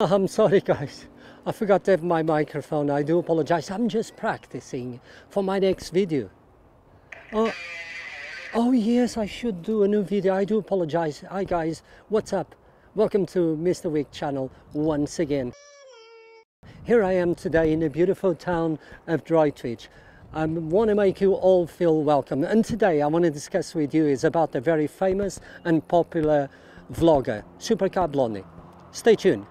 I'm sorry guys, I forgot to have my microphone. I do apologize. I'm just practicing for my next video. Oh, oh yes, I should do a new video. I do apologize. Hi guys, what's up? Welcome to Mr. Wig channel once again. Here I am today in the beautiful town of Droitwich. Um, I want to make you all feel welcome and today I want to discuss with you is about the very famous and popular vlogger, Supercar Blondie. Stay tuned.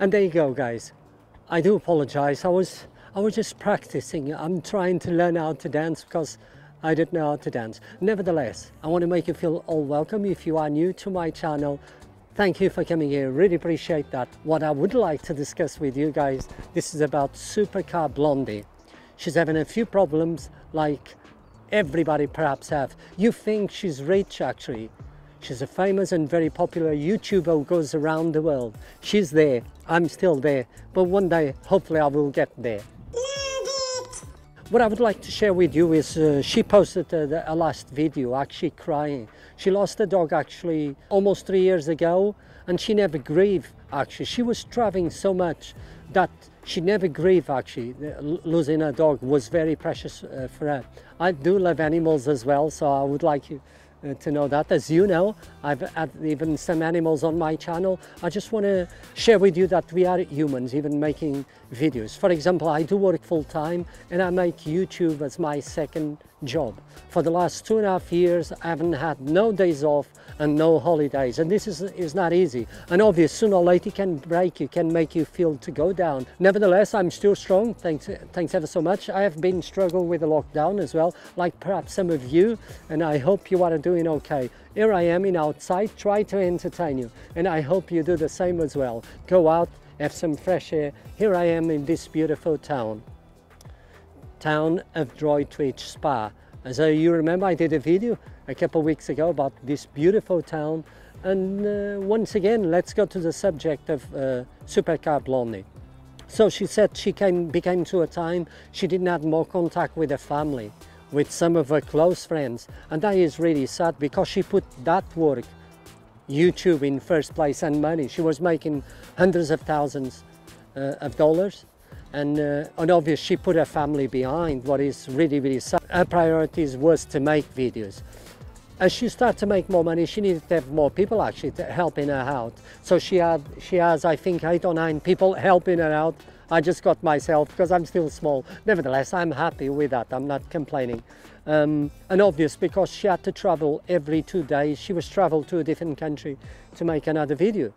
And there you go guys. I do apologize. I was I was just practicing. I'm trying to learn how to dance because I didn't know how to dance. Nevertheless, I want to make you feel all welcome if you are new to my channel. Thank you for coming here. Really appreciate that. What I would like to discuss with you guys, this is about Supercar Blondie. She's having a few problems like everybody perhaps have. You think she's rich actually. She's a famous and very popular YouTuber who goes around the world. She's there, I'm still there, but one day hopefully I will get there. What I would like to share with you is uh, she posted uh, the, a last video actually crying. She lost a dog actually almost three years ago and she never grieved actually. She was traveling so much that she never grieved actually. Losing a dog was very precious uh, for her. I do love animals as well so I would like you Uh, to know that. As you know, I've had even some animals on my channel. I just want to share with you that we are humans, even making videos. For example, I do work full time and I make YouTube as my second job. For the last two and a half years, I haven't had no days off and no holidays. And this is, is not easy. And obviously, sooner or later, it can break you, can make you feel to go down. Nevertheless, I'm still strong. Thanks, thanks ever so much. I have been struggling with the lockdown as well, like perhaps some of you. And I hope you are doing okay. Here I am in outside, try to entertain you. And I hope you do the same as well. Go out, have some fresh air. Here I am in this beautiful town town of Droitwich Spa. As you remember, I did a video a couple of weeks ago about this beautiful town. And uh, once again, let's go to the subject of uh, Supercar Blondie. So she said she came, became to a time she didn't have more contact with her family, with some of her close friends. And that is really sad because she put that work, YouTube in first place and money. She was making hundreds of thousands uh, of dollars and, uh, and obviously she put her family behind what is really really sad. her priorities was to make videos. As she started to make more money she needed to have more people actually helping her out so she had she has i think eight or nine people helping her out. I just got myself because i'm still small. Nevertheless i'm happy with that. I'm not complaining. Um, and obvious because she had to travel every two days. She was travel to a different country to make another video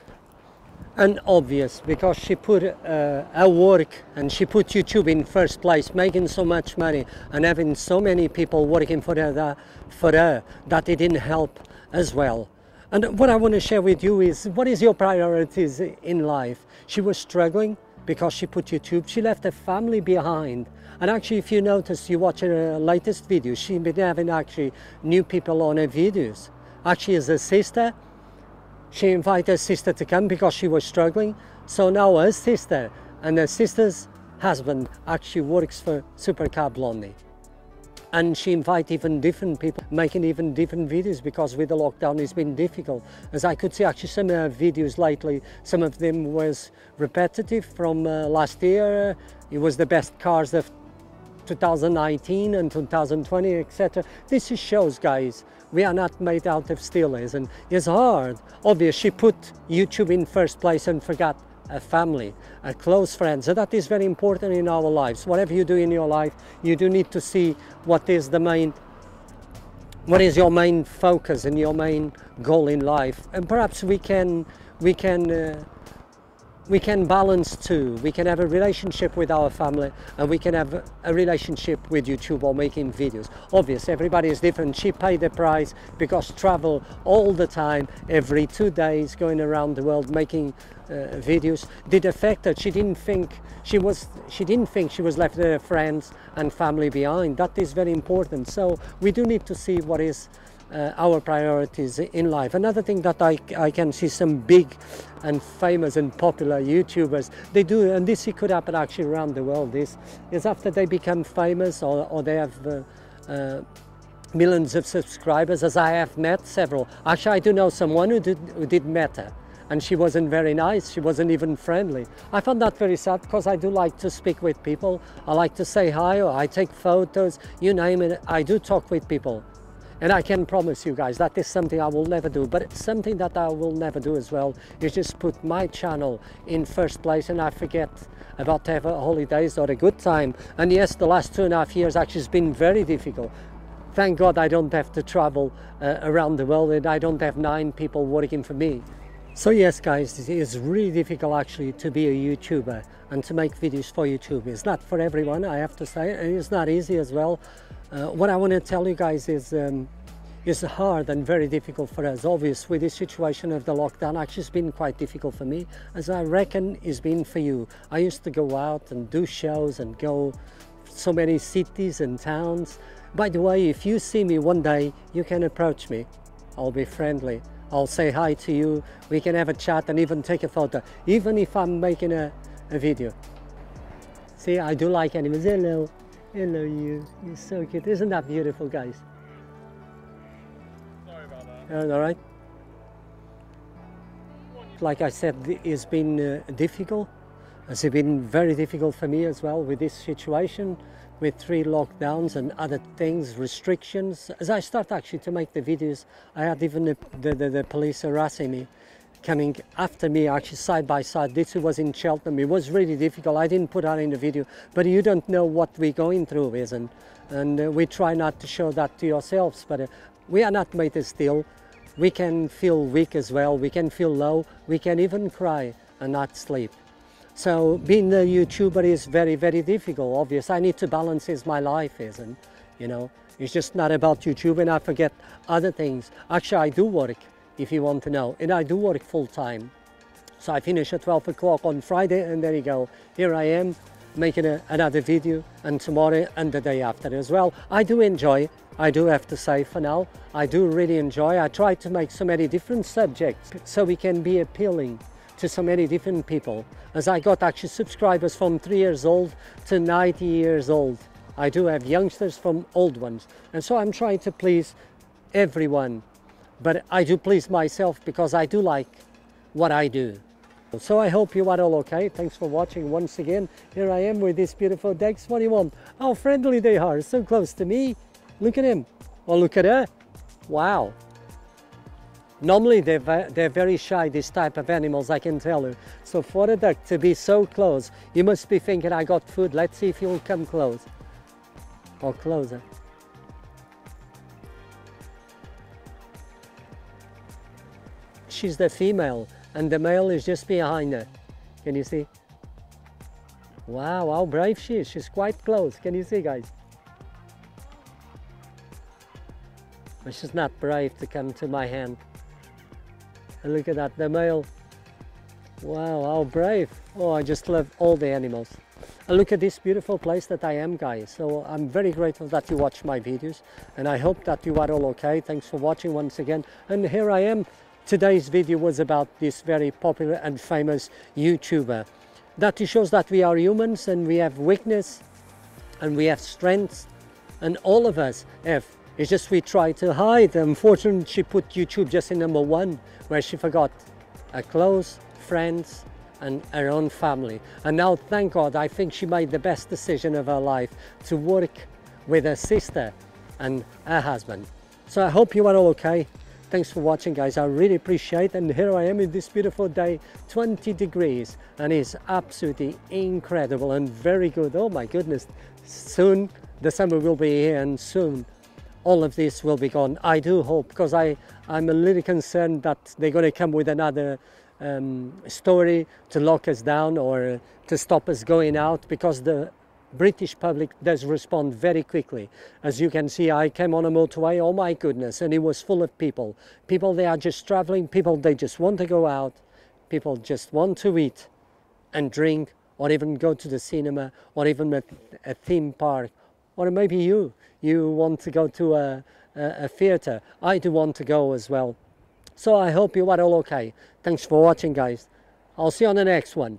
and obvious because she put uh, her work and she put YouTube in first place, making so much money and having so many people working for her, that, for her that it didn't help as well. And what I want to share with you is what is your priorities in life? She was struggling because she put YouTube. She left her family behind. And actually, if you notice, you watch her latest video, she's been having actually new people on her videos. Actually, as a sister, she invited her sister to come because she was struggling. So now her sister and her sister's husband actually works for Supercar Blondie. And she invited even different people, making even different videos because with the lockdown it's been difficult. As I could see actually some of her videos lately, some of them was repetitive from uh, last year. It was the best cars of 2019 and 2020, etc. This shows, guys, we are not made out of steel, and it's hard. Obviously, she put YouTube in first place and forgot a family, a close friends. So that is very important in our lives. Whatever you do in your life, you do need to see what is the main what is your main focus and your main goal in life and perhaps we can we can uh, we can balance too. We can have a relationship with our family and we can have a relationship with YouTube or making videos. Obvious, everybody is different. She paid the price because travel all the time, every two days, going around the world making uh, videos did affect her. She didn't think she was she didn't think she was left her friends and family behind. That is very important. So we do need to see what is our priorities in life. Another thing that I, I can see some big and famous and popular YouTubers, they do, and this could happen actually around the world, is, is after they become famous or, or they have uh, uh, millions of subscribers, as I have met several. Actually, I do know someone who did, who did Meta and she wasn't very nice, she wasn't even friendly. I found that very sad because I do like to speak with people. I like to say hi or I take photos, you name it, I do talk with people. And I can promise you guys that is something I will never do, but it's something that I will never do as well is just put my channel in first place and I forget about have holidays or a good time. And yes, the last two and a half years actually has been very difficult. Thank God I don't have to travel uh, around the world and I don't have nine people working for me. So yes guys, it's really difficult actually to be a YouTuber and to make videos for YouTube. It's not for everyone, I have to say, and it's not easy as well. Uh, what I want to tell you guys is um, it's hard and very difficult for us. Obviously, with this situation of the lockdown actually it's been quite difficult for me, as I reckon it's been for you. I used to go out and do shows and go so many cities and towns. By the way, if you see me one day, you can approach me. I'll be friendly. I'll say hi to you, we can have a chat and even take a photo, even if I'm making a, a video. See, I do like animals. Hello, hello you, you're so cute. Isn't that beautiful, guys? Sorry about that. Uh, all right. Like I said, it's been uh, difficult. It's been very difficult for me as well with this situation with three lockdowns and other things, restrictions. As I start actually to make the videos, I had even the, the, the, the police harassing me, coming after me actually side by side. This was in Cheltenham. It was really difficult. I didn't put that in the video, but you don't know what we're going through, isn't? And uh, we try not to show that to yourselves, but uh, we are not made of steel. We can feel weak as well. We can feel low. We can even cry and not sleep. So being a YouTuber is very, very difficult, obvious. I need to balance is my life, isn't, you know. It's just not about YouTube and I forget other things. Actually, I do work, if you want to know, and I do work full time. So I finish at 12 o'clock on Friday and there you go. Here I am making a, another video and tomorrow and the day after as well. I do enjoy, I do have to say for now, I do really enjoy. I try to make so many different subjects so we can be appealing to so many different people as I got actually subscribers from three years old to 90 years old. I do have youngsters from old ones and so I'm trying to please everyone but I do please myself because I do like what I do. So I hope you are all okay. Thanks for watching once again. Here I am with this beautiful you want? How friendly they are, so close to me. Look at him. Oh, look at her. Wow. Normally they're, they're very shy, this type of animals, I can tell you. So for a duck to be so close, you must be thinking, I got food, let's see if you'll come close. Or closer. She's the female, and the male is just behind her. Can you see? Wow, how brave she is. She's quite close. Can you see, guys? But she's not brave to come to my hand. And look at that, the male. Wow, how brave. Oh, I just love all the animals. And look at this beautiful place that I am, guys. So I'm very grateful that you watch my videos. And I hope that you are all okay. Thanks for watching once again. And here I am. Today's video was about this very popular and famous YouTuber. That shows that we are humans and we have weakness and we have strengths. And all of us have it's just we try to hide. Unfortunately, she put YouTube just in number one, where she forgot her close friends and her own family. And now, thank God, I think she made the best decision of her life to work with her sister and her husband. So I hope you are all okay. Thanks for watching guys, I really appreciate. And here I am in this beautiful day, 20 degrees, and it's absolutely incredible and very good. Oh my goodness, soon the summer will be here and soon all of this will be gone. I do hope, because I, I'm a little concerned that they're going to come with another um, story to lock us down or to stop us going out, because the British public does respond very quickly. As you can see, I came on a motorway, oh my goodness, and it was full of people. People, they are just traveling, people, they just want to go out, people just want to eat and drink, or even go to the cinema, or even a, a theme park, or maybe you, you want to go to a, a theatre. I do want to go as well. So I hope you are all okay. Thanks for watching, guys. I'll see you on the next one.